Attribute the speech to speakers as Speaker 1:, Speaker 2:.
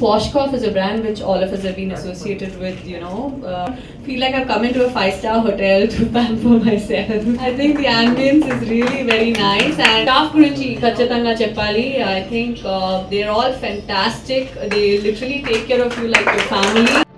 Speaker 1: Schwarzkopf is a brand which all of us have been associated with, you know. Uh, feel like I've come into a five-star hotel to pamper myself. I think the ambience is really very nice and staff గురించి kachetanga, chapali. I think uh, they're all fantastic. They literally take care of you like your family.